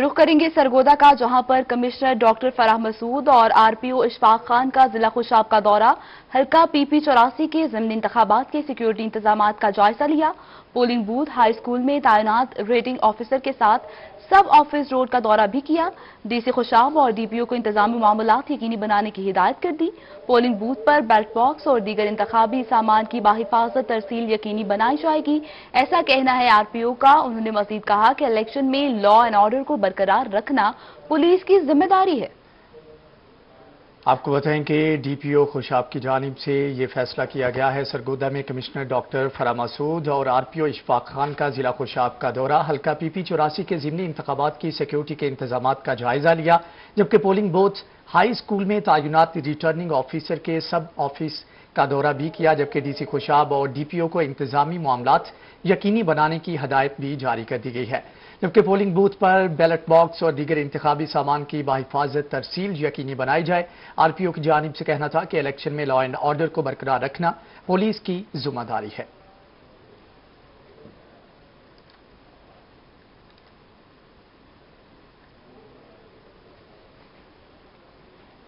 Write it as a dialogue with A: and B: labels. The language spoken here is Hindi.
A: रुख करेंगे सरगोदा का, जहाँ पर कमिश्नर डॉक्टर फराह मसूद और आरपीओ इशफाक खान का जिला खुशाब का दौरा। हल्का पीपी चौरासी के जमनी इंतबात के सिक्योरिटी इंतज़ाम का जायजा लिया। पोलिंग बूथ, हाई स्कूल में तैनात रेटिंग ऑफिसर के साथ सब ऑफ़िस रोड का दौरा भी किया। डीसी खुशाब और डीपीओ को इंतजामी मामला यकीनी बनाने की हिदायत कर दी। पोलिंग बूथ पर बैलेट बॉक्स और दीगर इंतबी सामान की बाहिफाजत तरसील यकीनी बनाई जाएगी। ऐसा कहना है आरपीओ का। उन्होंने मजीद कहा कि इलेक्शन में लॉ एंड ऑर्डर को बरकरार रखना पुलिस की ज़िम्मेदारी है।
B: आपको बताएँ कि डीपीओ खुशाब की जानब से ये फैसला किया गया है। सरगोदा में कमिश्नर डॉक्टर फरा मसूद और आरपीओ इशफाक खान का जिला खुशाब का दौरा। हल्का पीपी चौरासी के जिमनी इंतबात की सिक्योरिटी के इंतज़ाम का जायजा लिया, जबकि पोलिंग बूथ हाई स्कूल में तयनत रिटर्निंग ऑफिसर के सब ऑफ़िस का दौरा भी किया, जबकि डीसी खुशाब और डीपीओ को इंतजामी मामला यकीनी बनाने की हदायत भी जारी कर दी गई है। जबकि पोलिंग बूथ पर बैलेट बॉक्स और दीगर इंतबी सामान की बाहिफाजत तरसील यकीनी बनाई जाए। आरपीओ की जानब से कहना था कि इलेक्शन में लॉ एंड ऑर्डर को बरकरार रखना पुलिस की ज़िम्मेदारी है।